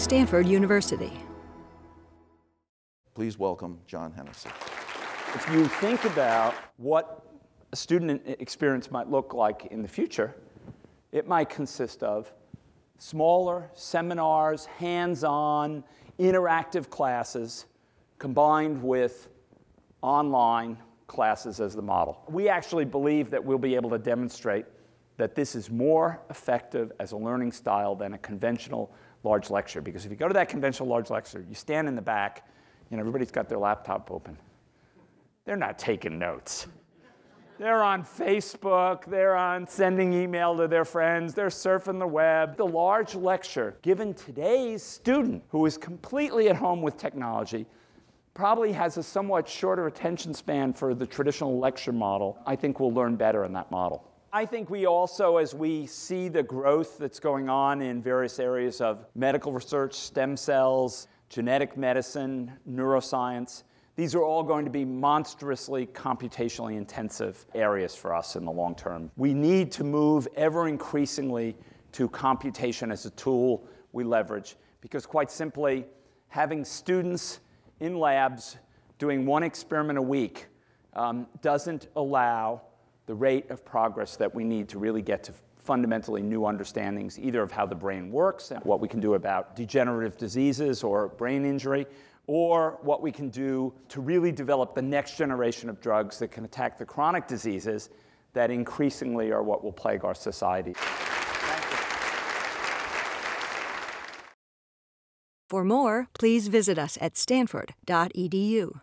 Stanford University. Please welcome John Hennessy. If you think about what a student experience might look like in the future, it might consist of smaller seminars, hands-on, interactive classes combined with online classes as the model. We actually believe that we'll be able to demonstrate that this is more effective as a learning style than a conventional large lecture. Because if you go to that conventional large lecture, you stand in the back, you know, everybody's got their laptop open. They're not taking notes. They're on Facebook, they're on sending email to their friends, they're surfing the web. The large lecture given today's student who is completely at home with technology probably has a somewhat shorter attention span for the traditional lecture model. I think we'll learn better in that model. I think we also, as we see the growth that's going on in various areas of medical research, stem cells, genetic medicine, neuroscience, these are all going to be monstrously computationally intensive areas for us in the long term. We need to move ever increasingly to computation as a tool we leverage because, quite simply, having students in labs doing one experiment a week um, doesn't allow the rate of progress that we need to really get to fundamentally new understandings, either of how the brain works and what we can do about degenerative diseases or brain injury, or what we can do to really develop the next generation of drugs that can attack the chronic diseases that increasingly are what will plague our society. For more, please visit us at stanford.edu.